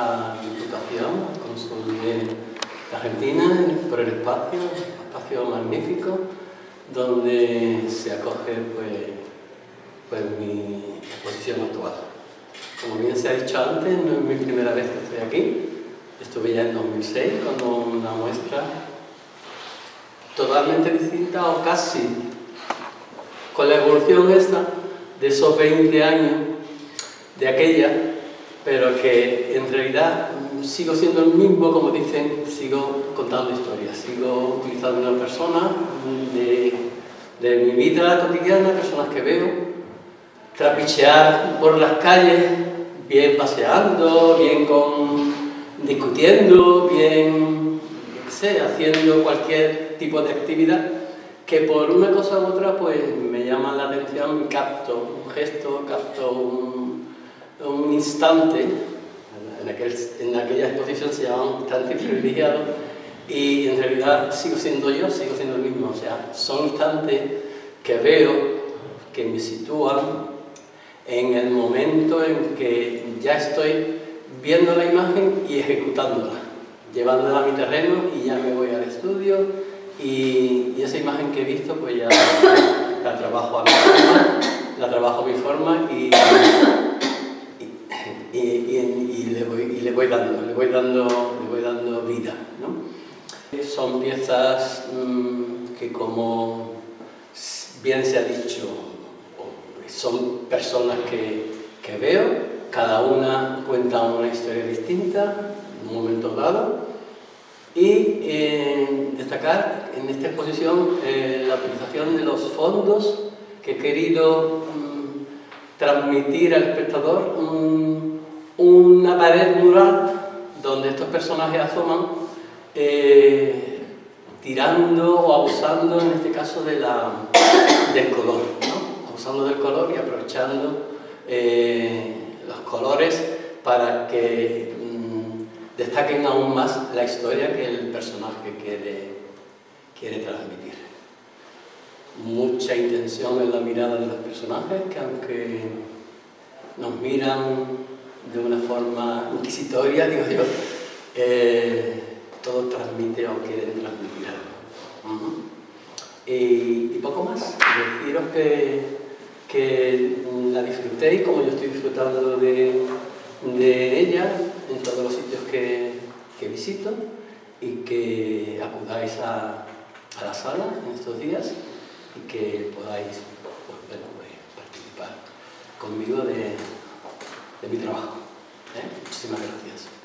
la Diputación, al Cónsul de Argentina, por el espacio, un espacio magnífico, donde se acoge pues, pues mi exposición actual. Como bien se ha dicho antes, no es mi primera vez que estoy aquí, estuve ya en 2006 con una muestra totalmente distinta o casi con la evolución esta de esos 20 años de aquella, pero que en realidad sigo siendo el mismo, como dicen, sigo contando historias, sigo utilizando una persona de, de mi vida cotidiana, personas que veo, trapichear por las calles, bien paseando, bien con, discutiendo, bien, sé, haciendo cualquier tipo de actividad que por una cosa u otra pues me llama la atención, capto un gesto, capto un, un instante, en, aquel, en, aquella exposición se llamaba un instante privilegiado, y en realidad sigo siendo yo, sigo siendo el mismo, o sea, son instantes que veo, que me sitúan en el momento en que ya estoy viendo la imagen y ejecutándola, llevándola a mi terreno y ya me voy al estudio y, esa imagen que he visto, pues ya la, trabajo a mi forma, la trabajo a mi forma y, y, le, voy, y le voy dando, le voy dando, le voy dando vida. ¿no? Son piezas mmm, que como bien se ha dicho, son personas que, que veo, cada una cuenta una historia distinta, en un momento dado, y eh, destacar en esta exposición eh, la utilización de los fondos que he querido mm, transmitir al espectador una pared mural donde estos personajes asoman eh, tirando o abusando en este caso de la, del color, abusando del color y aprovechando los colores para que destaquen aún más la historia que el personaje quiere, quiere transmitir. Mucha intención en la mirada de los personajes que aunque nos miran de una forma inquisitoria, digo yo, eh, todo transmite o quieren transmitir algo. y, poco más, deciros que, que la disfrutéis como yo estoy disfrutando de, de ella en todos los sitios que, que visito y que acudáis a, a, la sala en estos días y que podáis pues, bueno, pues, participar conmigo de mi trabajo. ¿eh? Muchísimas gracias.